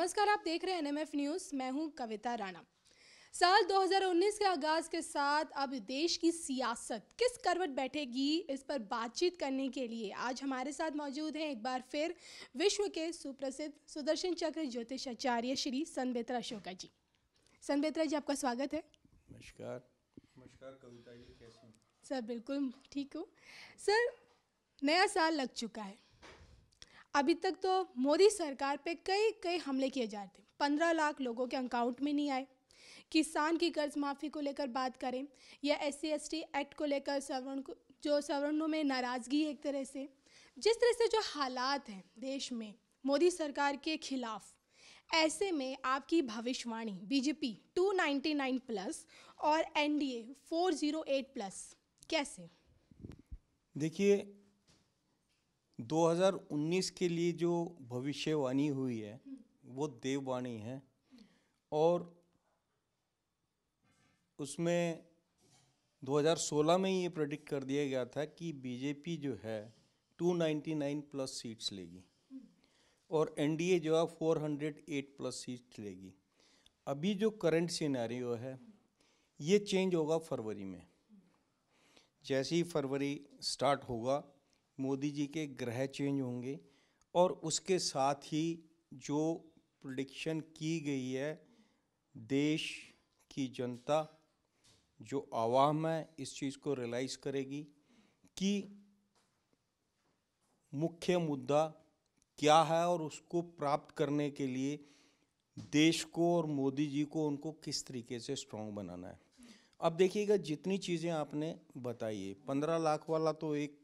नमस्कार आप देख रहे हैं एनएमएफ न्यूज़। मैं हूँ कविता राणा। साल 2019 के आगाज़ के साथ अब देश की सियासत किस करवट बैठेगी इस पर बातचीत करने के लिए आज हमारे साथ मौजूद हैं एक बार फिर विश्व के सुप्रसिद्ध सुदर्शन चक्र ज्योतिष आचार्य श्री संबेत्रा अशोका जी। संबेत्रा जी आपका स्वागत है। नमस्कार। नमस्कार कविता जी कैसे सर बिल्कुल ठीक हूँ। सर नया साल लग चुका है। अभी तक तो मोदी सरकार पे कई कई हमले किए जा रहे थे। पंद्रह लाख लोगों के अकाउंट में नहीं आए। किसान की कर्ज माफ़ी को लेकर बात करें या एस सी एक्ट को लेकर सवर्ण को, जो सवर्णों में नाराज़गी है एक तरह से, जिस तरह से जो हालात हैं देश में, मोदी सरकार के खिलाफ, ऐसे में आपकी भविष्यवाणी बीजेपी 299 प्लस और एनडीए 408 प्लस कैसे? देखिए 2019 के लिए जो भविष्यवाणी हुई है, वो देववाणी है और उसमें 2016 में ये प्रेडिक्ट कर दिया गया था कि बीजेपी जो है 299 प्लस सीट्स लेगी और एनडीए जो है 408 प्लस सीट्स लेगी। अभी जो करंट सिनेरियो है, ये चेंज होगा फरवरी में। जैसे ही फरवरी स्टार्ट होगा मोदी जी के ग्रह चेंज होंगे और उसके साथ ही जो प्रोडिक्शन की गई है, देश की जनता जो आवाम है, इस चीज़ को रियलाइज़ करेगी कि मुख्य मुद्दा क्या है और उसको प्राप्त करने के लिए देश को और मोदी जी को उनको किस तरीके से स्ट्रांग बनाना है। अब देखिएगा, जितनी चीज़ें आपने बताई है, पंद्रह लाख वाला तो एक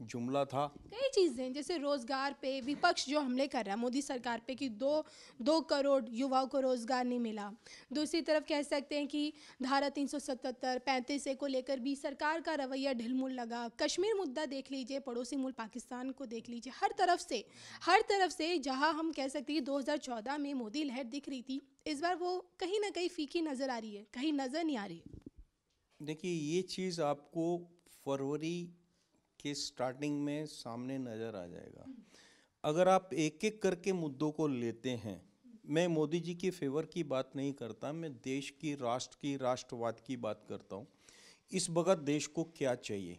जुमला था। कई चीज़ें जैसे रोज़गार पे विपक्ष जो हमले कर रहा है मोदी सरकार पे कि दो दो करोड़ युवाओं को रोज़गार नहीं मिला। दूसरी तरफ़ कह सकते हैं कि धारा तीन सौ सतहत्तर पैंतीस ए को लेकर भी सरकार का रवैया ढिलमुल लगा। कश्मीर मुद्दा देख लीजिए पड़ोसी मुल्क पाकिस्तान को देख लीजिए। हर तरफ़ से हर तरफ़ से जहाँ हम कह सकते हैं दो हज़ार चौदह में मोदी लहर दिख रही थी इस बार वो कहीं ना कहीं फीकी नज़र आ रही है कहीं नज़र नहीं आ रही देखिए ये चीज़ आपको फरवरी के स्टार्टिंग में सामने नज़र आ जाएगा। अगर आप एक एक करके मुद्दों को लेते हैं, मैं मोदी जी की फेवर की बात नहीं करता, मैं देश की, राष्ट्र की, राष्ट्रवाद की बात करता हूँ। इस वक्त देश को क्या चाहिए?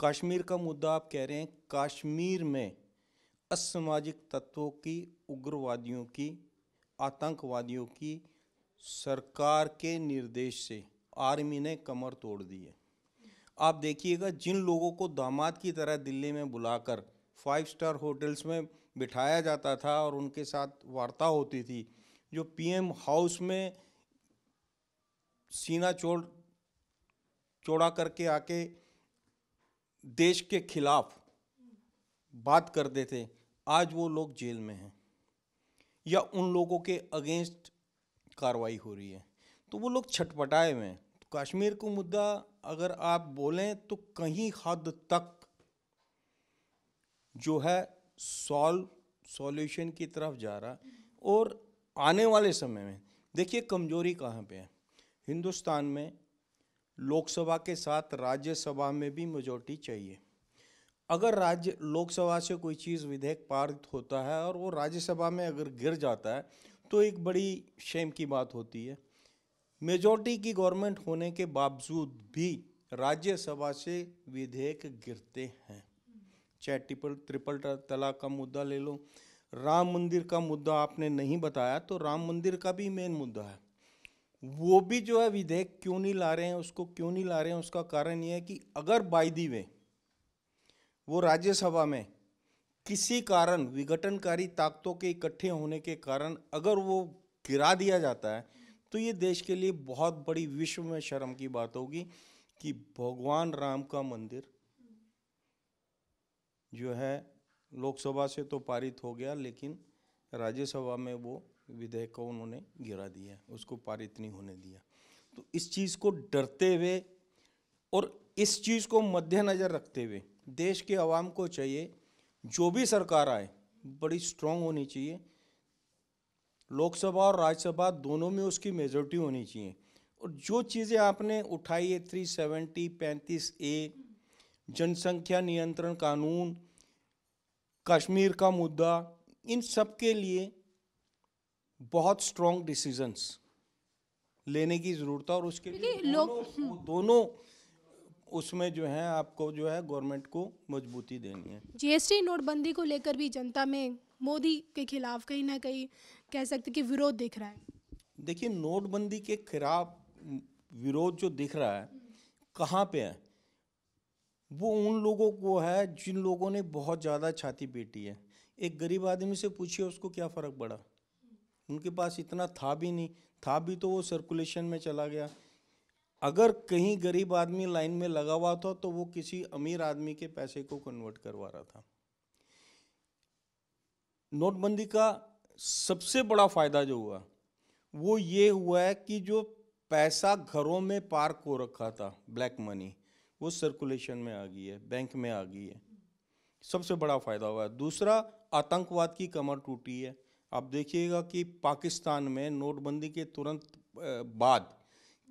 कश्मीर का मुद्दा आप कह रहे हैं, कश्मीर में असामाजिक तत्वों की, उग्रवादियों की, आतंकवादियों की सरकार के निर्देश से आर्मी ने कमर तोड़ दी है। आप देखिएगा, जिन लोगों को दामाद की तरह दिल्ली में बुलाकर फाइव स्टार होटल्स में बिठाया जाता था और उनके साथ वार्ता होती थी, जो पीएम हाउस में सीना चोड़ चौड़ा करके आके देश के खिलाफ बात करते थे, आज वो लोग जेल में हैं। या उन लोगों के अगेंस्ट कार्रवाई हो रही है। तो वो लोग छटपटाए हुए हैं। तो कश्मीर को मुद्दा अगर आप बोलें तो कहीं हद तक जो है सॉल्व सॉल्यूशन की तरफ़ जा रहा और आने वाले समय में, देखिए कमज़ोरी कहाँ पे है। हिंदुस्तान में लोकसभा के साथ राज्यसभा में भी मेजोरिटी चाहिए। अगर राज्य, लोकसभा से कोई चीज़ विधेयक पारित होता है और वो राज्यसभा में अगर गिर जाता है तो एक बड़ी शेम की बात होती है। मेजोरिटी की गवर्नमेंट होने के बावजूद भी राज्यसभा से विधेयक गिरते हैं। चाहे ट्रिपल ट्रिपल तलाक का मुद्दा ले लो, राम मंदिर का मुद्दा आपने नहीं बताया तो राम मंदिर का भी मेन मुद्दा है। वो भी जो है विधेयक क्यों नहीं ला रहे हैं, उसको क्यों नहीं ला रहे हैं, उसका कारण ये है कि अगर बाई दी वे, वो राज्यसभा में किसी कारण, विघटनकारी ताकतों के इकट्ठे होने के कारण अगर वो गिरा दिया जाता है तो ये देश के लिए बहुत बड़ी विश्व में शर्म की बात होगी कि भगवान राम का मंदिर जो है, लोकसभा से तो पारित हो गया, लेकिन राज्यसभा में वो विधेयक को उन्होंने गिरा दिया उसको पारित नहीं होने दिया। तो इस चीज़ को डरते हुए और इस चीज़ को मद्देनज़र रखते हुए देश के आवाम को चाहिए, जो भी सरकार आए, बड़ी स्ट्रांग होनी चाहिए लोकसभा और राज्यसभा दोनों में उसकी मेजोरिटी होनी चाहिए। और जो चीज़ें आपने उठाई है थ्री सेवेंटी पैंतीस ए जनसंख्या नियंत्रण कानून कश्मीर का मुद्दा इन सब के लिए बहुत स्ट्रॉन्ग डिसीजंस लेने की ज़रूरत है और उसके लिए लोग- दोनों, दोनों उसमें जो है आपको जो है गवर्नमेंट को मजबूती देनी है। जीएसटी नोटबंदी को लेकर भी जनता में मोदी के खिलाफ कहीं ना कहीं कह सकते कि विरोध दिख रहा है। देखिए, नोटबंदी के खिलाफ विरोध जो दिख रहा है, कहाँ पे है? वो उन लोगों को है जिन लोगों ने बहुत ज़्यादा छाती पीटी है। एक गरीब आदमी से पूछिए, उसको क्या फ़र्क पड़ा? उनके पास इतना था भी नहीं। था भी तो वो सर्कुलेशन में चला गया। अगर कहीं गरीब आदमी लाइन में लगा हुआ था तो वो किसी अमीर आदमी के पैसे को कन्वर्ट करवा रहा था। नोटबंदी का सबसे बड़ा फ़ायदा जो हुआ, वो ये हुआ है कि जो पैसा घरों में पार्क हो रखा था ब्लैक मनी वो सर्कुलेशन में आ गई है बैंक में आ गई है। सबसे बड़ा फ़ायदा हुआ। है दूसरा, आतंकवाद की कमर टूटी है। आप देखिएगा कि पाकिस्तान में नोटबंदी के तुरंत बाद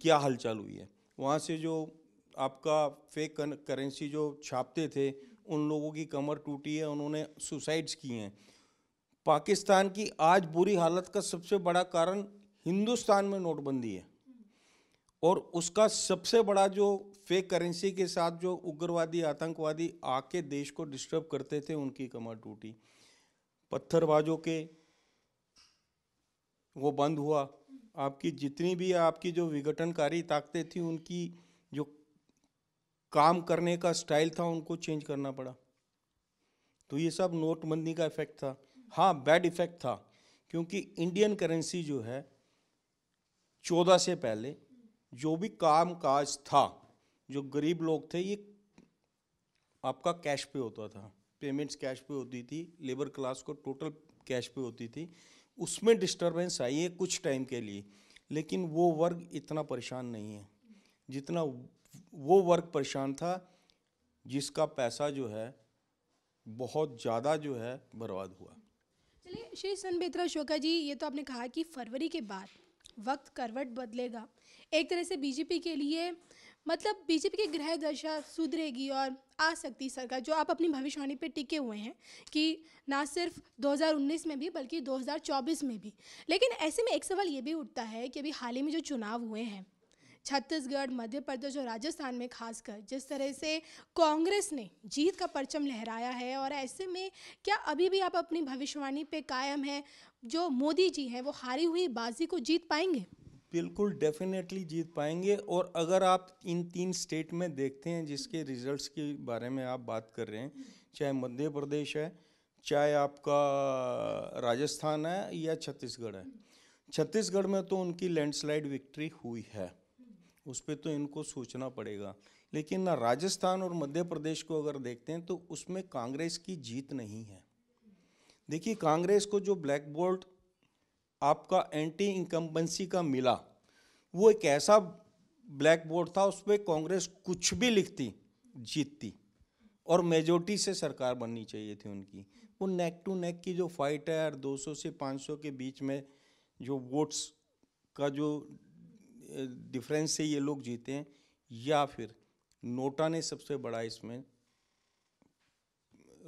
क्या हलचल हुई है। वहाँ से जो आपका फेक करेंसी जो छापते थे, उन लोगों की कमर टूटी है, उन्होंने सुसाइड्स किए हैं। पाकिस्तान की आज बुरी हालत का सबसे बड़ा कारण हिंदुस्तान में नोटबंदी है। और उसका सबसे बड़ा जो फेक करेंसी के साथ जो उग्रवादी, आतंकवादी आके देश को डिस्टर्ब करते थे, उनकी कमर टूटी। पत्थरबाजों के वो बंद हुआ। आपकी जितनी भी आपकी जो विघटनकारी ताकतें थी, उनकी जो काम करने का स्टाइल था, उनको चेंज करना पड़ा। तो ये सब नोटबंदी का इफ़ेक्ट था। हाँ बैड इफ़ेक्ट था, क्योंकि इंडियन करेंसी जो है, चौदह से पहले जो भी काम काज था, जो गरीब लोग थे, ये आपका कैश पे होता था। पेमेंट्स कैश पे होती थी लेबर क्लास को टोटल कैश पे होती थी। उसमें डिस्टरबेंस आई है कुछ टाइम के लिए, लेकिन वो वर्ग इतना परेशान नहीं है। जितना वो वर्ग परेशान था, जिसका पैसा जो है, बहुत ज़्यादा जो है, बर्बाद हुआ। चलिए श्री सनबेत्रा शोका जी, ये तो आपने कहा कि फरवरी के बाद वक्त करवट बदलेगा। एक तरह से बीजेपी के लिए मतलब बीजेपी की ग्रह दशा सुधरेगी और आ सकती सरकार, जो आप अपनी भविष्यवाणी पे टिके हुए हैं कि ना सिर्फ़ 2019 में भी, बल्कि 2024 में भी। लेकिन ऐसे में एक सवाल ये भी उठता है कि अभी हाल ही में जो चुनाव हुए हैं छत्तीसगढ़, मध्य प्रदेश और राजस्थान में खासकर, जिस तरह से कांग्रेस ने जीत का परचम लहराया है और ऐसे में क्या अभी भी आप अपनी भविष्यवाणी पे कायम है? जो मोदी जी हैं, वो हारी हुई बाजी को जीत पाएँगे? बिल्कुल, डेफिनेटली जीत पाएँगे और अगर आप इन तीन स्टेट में देखते हैं, जिसके रिजल्ट्स के बारे में आप बात कर रहे हैं, चाहे मध्य प्रदेश है, चाहे आपका राजस्थान है या छत्तीसगढ़ है, छत्तीसगढ़ में तो उनकी लैंडस्लाइड विक्ट्री हुई है। उस पर तो इनको सोचना पड़ेगा। लेकिन ना राजस्थान और मध्य प्रदेश को अगर देखते हैं तो उसमें कांग्रेस की जीत नहीं है। देखिए, कांग्रेस को जो ब्लैक बोर्ड आपका एंटी इनकम्बेंसी का मिला, वो एक ऐसा ब्लैक बोर्ड था, उस पर कांग्रेस कुछ भी लिखती, जीतती। और मेजोरिटी से सरकार बननी चाहिए थी उनकी। वो नेक टू नेक की जो फाइट है यार 200 से 500 के बीच में जो वोट्स का जो डिफरेंस से ये लोग जीते हैं, या फिर नोटा ने सबसे बड़ा इसमें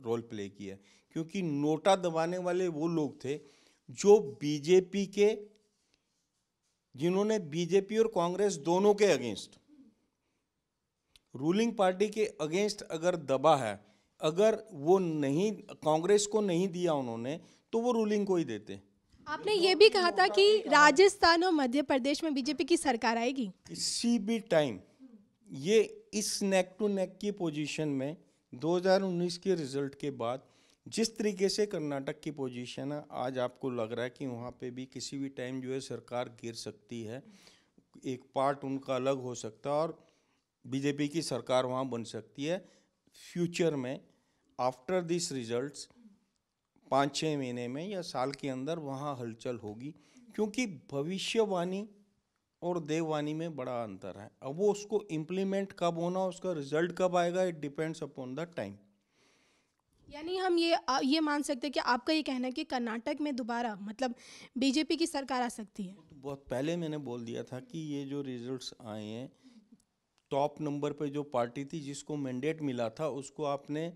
रोल प्ले किया क्योंकि नोटा दबाने वाले वो लोग थे जो बीजेपी के, जिन्होंने बीजेपी और कांग्रेस दोनों के अगेंस्ट रूलिंग पार्टी के अगेंस्ट अगर दबा है, अगर वो नहीं, कांग्रेस को नहीं दिया उन्होंने तो वो रूलिंग को ही देते। आपने ये भी कहा था कि राजस्थान और मध्य प्रदेश में बीजेपी की सरकार आएगी। किसी भी टाइम ये इस नेक टू नेक की पोजीशन में 2019 के रिज़ल्ट के बाद जिस तरीके से कर्नाटक की पोजीशन है, आज आपको लग रहा है कि वहाँ पे भी किसी भी टाइम जो है सरकार गिर सकती है। एक पार्ट उनका अलग हो सकता है और बीजेपी की सरकार वहाँ बन सकती है। फ्यूचर में आफ्टर दिस रिजल्ट्स पाँच छः महीने में या साल के अंदर वहाँ हलचल होगी क्योंकि भविष्यवाणी और देववाणी में बड़ा अंतर है। अब वो उसको इम्प्लीमेंट कब होना उसका रिज़ल्ट कब आएगा it depends upon the time यानी हम ये आ, ये मान सकते हैं कि आपका ये कहना है कि कर्नाटक में दोबारा मतलब बीजेपी की सरकार आ सकती है। तो बहुत पहले मैंने बोल दिया था कि ये जो रिजल्ट्स आए हैं टॉप नंबर पे जो पार्टी थी जिसको मैंडेट मिला था उसको आपने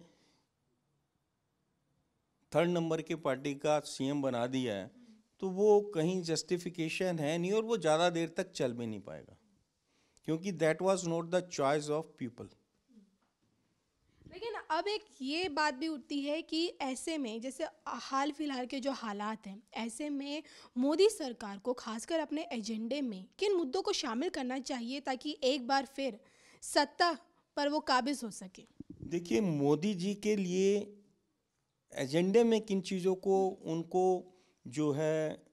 थर्ड नंबर की पार्टी का सीएम बना दिया है तो वो कहीं जस्टिफिकेशन है नहीं और वो ज़्यादा देर तक चल भी नहीं पाएगा क्योंकि that was not the choice of people लेकिन अब एक ये बात भी उठती है कि ऐसे में जैसे हाल फ़िलहाल के जो हालात हैं ऐसे में मोदी सरकार को खासकर अपने एजेंडे में किन मुद्दों को शामिल करना चाहिए ताकि एक बार फिर सत्ता पर वो काबिज हो सके? देखिए मोदी जी के लिए एजेंडे में किन चीज़ों को, उनको जो है,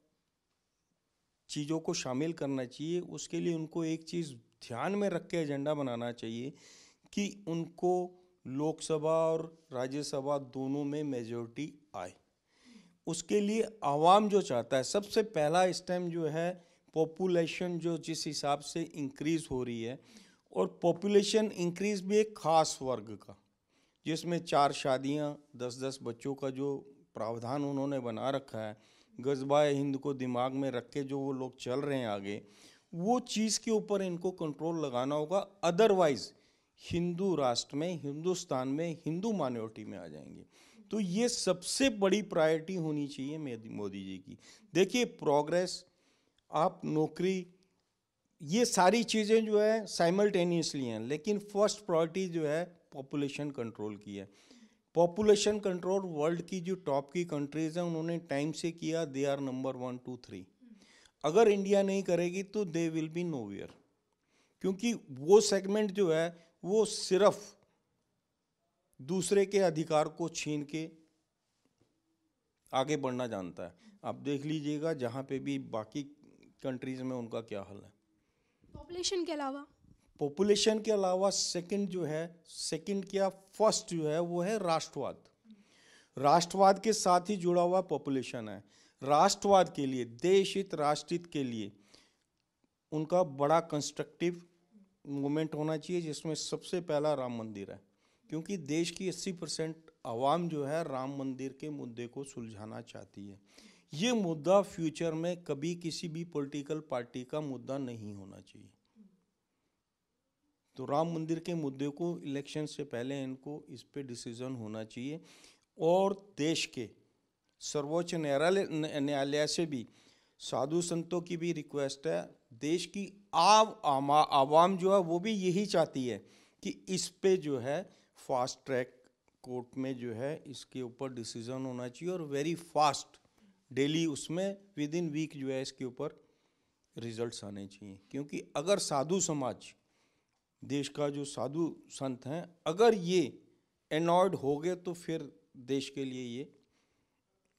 चीज़ों को शामिल करना चाहिए, उसके लिए उनको एक चीज़ ध्यान में रख के एजेंडा बनाना चाहिए कि उनको लोकसभा और राज्यसभा दोनों में मेजोरिटी आए। उसके लिए आवाम जो चाहता है, सबसे पहला इस टाइम जो है पॉपुलेशन जो जिस हिसाब से इंक्रीज़ हो रही है, और पॉपुलेशन इंक्रीज भी एक ख़ास वर्ग का। जिसमें चार शादियाँ दस दस बच्चों का जो प्रावधान उन्होंने बना रखा है गजबा हिंद को दिमाग में रख के जो वो लोग चल रहे हैं आगे, वो चीज़ के ऊपर इनको कंट्रोल लगाना होगा। अदरवाइज़ हिंदू राष्ट्र में, हिंदुस्तान में हिंदू माइनॉरिटी में आ जाएँगे। तो ये सबसे बड़ी प्रायोरिटी होनी चाहिए मोदी जी की। देखिए प्रोग्रेस आप नौकरी, ये सारी चीज़ें जो है साइमल्टेनियसली हैं, लेकिन फ़र्स्ट प्रायोरिटी जो है पॉपुलेशन कंट्रोल की है। पॉपुलेशन कंट्रोल वर्ल्ड की जो टॉप की कंट्रीज़ हैं, उन्होंने टाइम से किया they are number one two three अगर इंडिया नहीं करेगी तो दे विल बी नो क्योंकि वो सेगमेंट जो है, वो सिर्फ़ दूसरे के अधिकार को छीन के आगे बढ़ना जानता है। आप देख लीजिएगा, जहाँ पे भी बाकी कंट्रीज़ में उनका क्या हाल है। पॉपुलेशन के अलावा? पॉपुलेशन के अलावा सेकंड जो है सेकंड क्या फ़र्स्ट जो है, वो है राष्ट्रवाद। राष्ट्रवाद के साथ ही जुड़ा हुआ पॉपुलेशन है। राष्ट्रवाद के लिए, देश हित राष्ट्रहित के लिए उनका बड़ा कंस्ट्रक्टिव मूवमेंट होना चाहिए, जिसमें सबसे पहला राम मंदिर है। क्योंकि देश की 80 परसेंट आवाम जो है, राम मंदिर के मुद्दे को सुलझाना चाहती है। ये मुद्दा फ्यूचर में कभी किसी भी पॉलिटिकल पार्टी का मुद्दा नहीं होना चाहिए। तो राम मंदिर के मुद्दे को इलेक्शन से पहले इनको इस पे डिसीज़न होना चाहिए। और देश के सर्वोच्च न्यायालय न्यायालय से भी, साधु संतों की भी रिक्वेस्ट है। देश की आव, आमा, आवाम जो है, वो भी यही चाहती है कि इस पे जो है फास्ट ट्रैक कोर्ट में जो है, इसके ऊपर डिसीज़न होना चाहिए। और वेरी फास्ट डेली उसमें विद इन वीक जो है, इसके ऊपर रिजल्ट्स आने चाहिए। क्योंकि अगर साधु समाज देश का जो साधु संत हैं, अगर ये एनॉयड हो गए तो फिर देश के लिए ये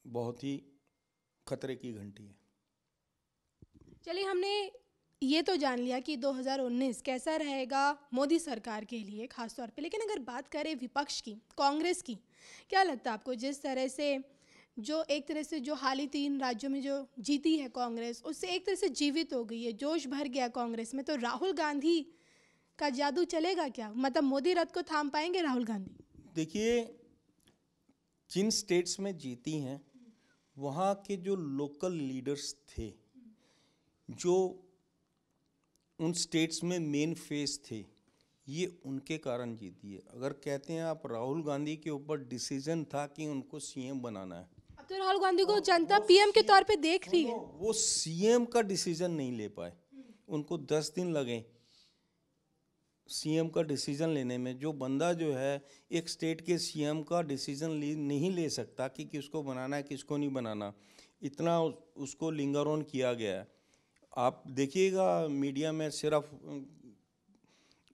बहुत ही खतरे की घंटी है। चलिए, हमने ये तो जान लिया कि 2019 कैसा रहेगा मोदी सरकार के लिए खास तौर पे। लेकिन अगर बात करें विपक्ष की, कांग्रेस की, क्या लगता है आपको जिस तरह से जो एक तरह से जो हाल ही तीन राज्यों में जो जीती है कांग्रेस, उससे एक तरह से जीवित हो गई है, जोश भर गया कांग्रेस में तो राहुल गांधी का जादू चलेगा क्या? मतलब मोदी रथ को थाम पाएँगे राहुल गांधी? देखिए जिन स्टेट्स में जीती हैं वहाँ के जो लोकल लीडर्स थे जो उन स्टेट्स में मेन फेस थे ये उनके कारण जीती है। अगर कहते हैं आप राहुल गांधी के ऊपर डिसीज़न था कि उनको सीएम बनाना है अब तो राहुल गांधी को जनता पीएम के तौर पे देख रही है। वो सीएम का डिसीज़न नहीं ले पाए। उनको दस दिन लगे। सीएम का डिसीज़न लेने में, जो बंदा जो है, एक स्टेट के सीएम का डिसीज़न ले, नहीं ले सकता कि किसको बनाना है, किसको नहीं बनाना। इतना उसको लिंगर ऑन किया गया है। आप देखिएगा मीडिया में सिर्फ़,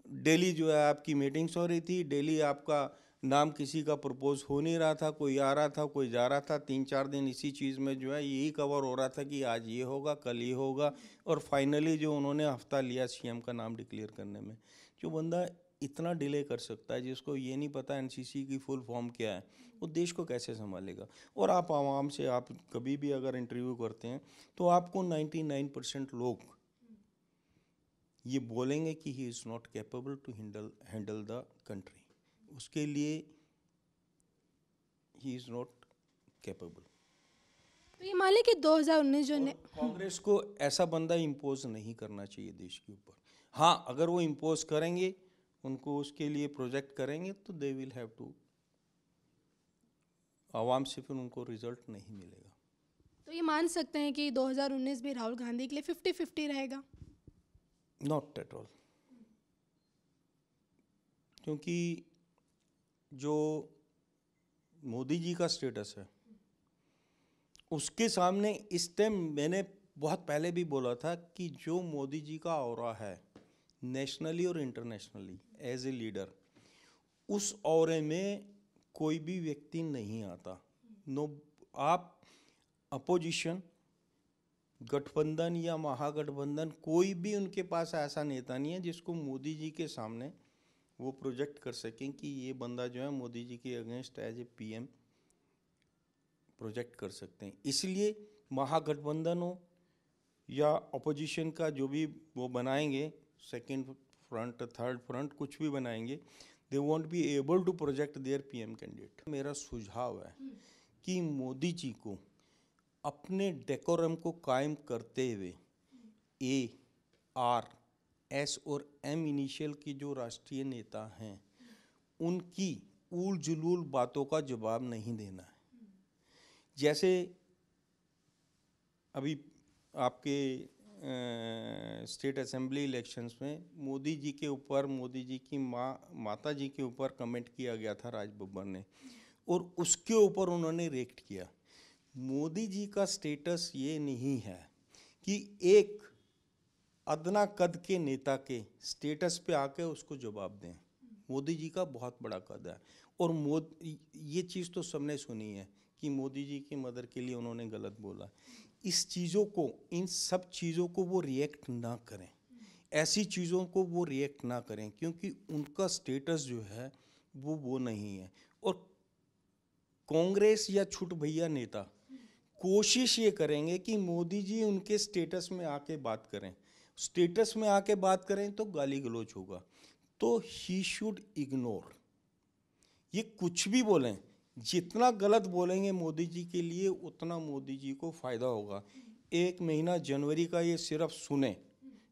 डेली जो है आपकी मीटिंग्स हो रही थी, डेली आपका नाम किसी का प्रपोज हो नहीं रहा था, कोई आ रहा था, कोई जा रहा था तीन चार दिन इसी चीज़ में जो है यही कवर हो रहा था कि आज ये होगा, कल ये होगा, और फाइनली जो उन्होंने हफ़्ता लिया सीएम का नाम डिक्लेयर करने में। जो बंदा इतना डिले कर सकता है जिसको ये नहीं पता एनसीसी की फुल फॉर्म क्या है? वो देश को कैसे संभालेगा? और आप आवाम से आप कभी भी अगर इंटरव्यू करते हैं तो आपको 99 परसेंट लोग ये बोलेंगे कि he is not capable to handle handle the country उसके लिए ही इज़ नॉट कैपेबल तो ये मान लें कि 2019 जो कांग्रेस को ऐसा बंदा इम्पोज नहीं करना चाहिए देश के ऊपर। हाँ अगर वो इम्पोज करेंगे उनको उसके लिए प्रोजेक्ट करेंगे तो दे विल हैव टू आवाम से फिर उनको रिज़ल्ट नहीं मिलेगा। तो ये मान सकते हैं कि 2019 भी राहुल गांधी के लिए फिफ्टी फिफ्टी रहेगा? नॉट एट ऑल क्योंकि जो मोदी जी का स्टेटस है उसके सामने इस टाइम मैंने बहुत पहले भी बोला था कि जो मोदी जी का और है नेशनली और इंटरनेशनली एज ए लीडर उस और में कोई भी व्यक्ति नहीं आता। नो, आप अपोजिशन, गठबंधन या महागठबंधन, कोई भी उनके पास ऐसा नेता नहीं है जिसको मोदी जी के सामने वो प्रोजेक्ट कर सकें कि ये बंदा जो है मोदी जी के against as a PM project कर सकते हैं। इसलिए महागठबंधन हो या अपोजिशन का जो भी वो बनाएँगे सेकंड फ्रंट थर्ड फ्रंट कुछ भी बनाएँगे they won't be able to project their PM candidate मेरा सुझाव है कि मोदी जी को अपने डेकोरम को कायम करते हुए ए आर एस और एम इनिशियल की जो राष्ट्रीय नेता हैं, उनकी उल जुलूल बातों का जवाब नहीं देना है। जैसे अभी आपके स्टेट असेंबली इलेक्शंस में मोदी जी के ऊपर, मोदी जी की माँ, माता जी के ऊपर कमेंट किया गया था राज बब्बर ने और उसके ऊपर उन्होंने रिएक्ट किया। मोदी जी का स्टेटस ये नहीं है कि एक अदना कद के नेता के स्टेटस पे आके उसको जवाब दें। मोदी जी का बहुत बड़ा कद है और मोदी, ये चीज़ तो सबने सुनी है कि मोदी जी की मदर के लिए उन्होंने गलत बोला। इस चीज़ों को, इन सब चीज़ों को वो रिएक्ट ना करें। ऐसी चीज़ों को वो रिएक्ट ना करें, क्योंकि उनका स्टेटस जो है, वो वो नहीं है। और कांग्रेस या छुट भैया नेता कोशिश ये करेंगे कि मोदी जी उनके स्टेटस में आके बात करें। स्टेटस में आके बात करें तो गाली गलोच होगा। तो ही शुड इग्नोर ये कुछ भी बोलें जितना गलत बोलेंगे मोदी जी के लिए, उतना मोदी जी को फ़ायदा होगा। एक महीना जनवरी का ये सिर्फ़ सुने,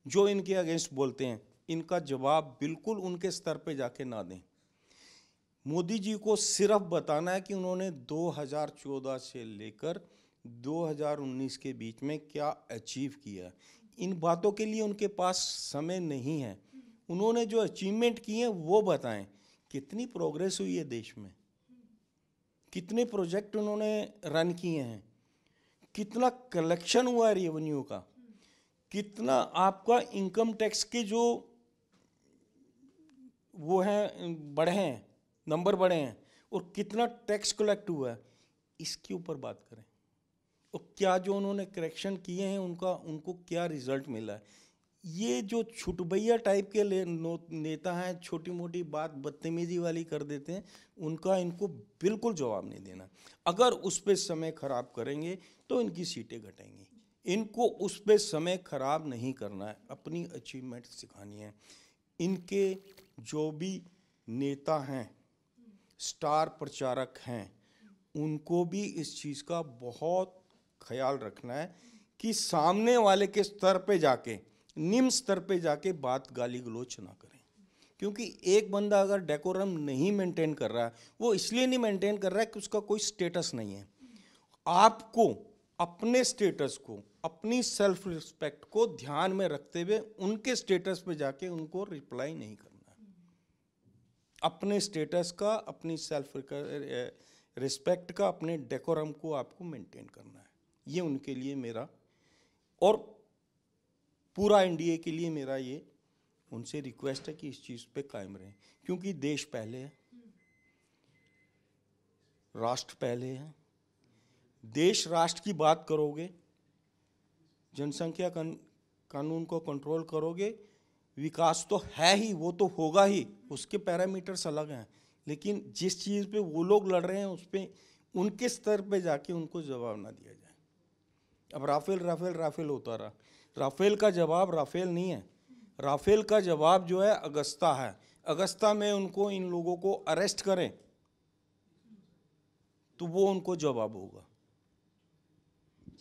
जो इनके अगेंस्ट बोलते हैं, इनका जवाब बिल्कुल उनके स्तर पे जाके ना दें। मोदी जी को सिर्फ़ बताना है कि उन्होंने 2014 से लेकर 2019 के बीच में क्या अचीव किया इन बातों के लिए उनके पास समय नहीं है। उन्होंने जो अचीवमेंट किए हैं, वो बताएँ, कितनी प्रोग्रेस हुई है देश में? कितने प्रोजेक्ट उन्होंने रन किए हैं, कितना कलेक्शन हुआ है रेवेन्यू का, कितना आपका इनकम टैक्स के जो वो हैं, बढ़े हैं नंबर बढ़े हैं, और कितना टैक्स कलेक्ट हुआ है, इसके ऊपर बात करें। और क्या जो उन्होंने करेक्शन किए हैं, उनका, उनको क्या रिज़ल्ट मिला है? ये जो छुटभैया टाइप के नेता हैं छोटी मोटी बात बदतमीजी वाली कर देते हैं, उनका इनको बिल्कुल जवाब नहीं देना। अगर उस पर समय खराब करेंगे तो इनकी सीटें घटेंगी। इनको उस पर समय खराब नहीं करना है। अपनी अचीवमेंट सिखानी है। इनके जो भी नेता हैं स्टार प्रचारक हैं, उनको भी इस चीज़ का बहुत ख्याल रखना है कि सामने वाले के स्तर पे जाके निम्न स्तर पे जाके बात गाली गलोच ना करें। क्योंकि एक बंदा अगर डेकोरम नहीं मेंटेन कर रहा है वो इसलिए नहीं मेंटेन कर रहा है कि उसका कोई स्टेटस नहीं है। आपको, अपने स्टेटस को, अपनी सेल्फ रिस्पेक्ट को ध्यान में रखते हुए उनके स्टेटस पे जाके उनको रिप्लाई नहीं करना। है अपने स्टेटस का, अपनी सेल्फ रिस्पेक्ट का, अपने डेकोरम को आपको मेंटेन करना है। ये उनके लिए मेरा, और पूरा एनडीए के लिए मेरा ये, उनसे रिक्वेस्ट है कि इस चीज़ पे कायम रहें। क्योंकि देश पहले है, राष्ट्र पहले है। देश राष्ट्र की बात करोगे, जनसंख्या कानून को कंट्रोल करोगे, विकास तो है ही, वो तो होगा ही, उसके पैरामीटर्स अलग हैं। लेकिन जिस चीज़ पे वो लोग लड़ रहे हैं, उस पर उनके स्तर पे जाके उनको जवाब ना दिया जाए। अब राफेल राफेल राफेल होता रहा। राफेल का जवाब राफेल नहीं है। राफेल का जवाब जो है अगस्ता है। अगस्ता में उनको इन लोगों को अरेस्ट करें तो वो उनको जवाब होगा।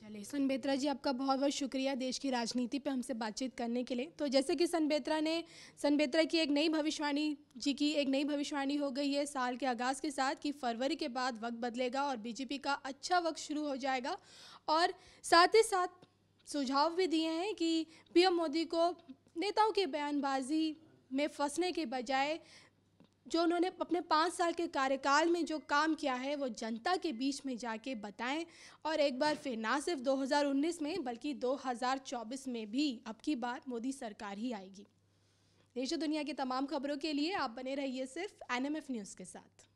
चलिए, सन बेत्रा जी, आपका बहुत बहुत शुक्रिया देश की राजनीति पे हमसे बातचीत करने के लिए। तो जैसे कि सन बेत्रा ने, सन बेत्रा की एक नई भविष्यवाणी जी की, एक नई भविष्यवाणी हो गई है साल के आगाज़ के साथ कि फरवरी के बाद वक्त बदलेगा और बीजेपी का अच्छा वक्त शुरू हो जाएगा। और साथ ही साथ सुझाव भी दिए हैं कि पीएम मोदी को नेताओं की बयानबाजी में फंसने के बजाय जो उन्होंने अपने पाँच साल के कार्यकाल में जो काम किया है, वो जनता के बीच में जाके बताएँ और एक बार फिर ना सिर्फ़ 2019 में, बल्कि 2024 में भी अब की बार मोदी सरकार ही आएगी। देश दुनिया की तमाम खबरों के लिए आप बने रहिए सिर्फ़ एनएमएफ न्यूज़ के साथ।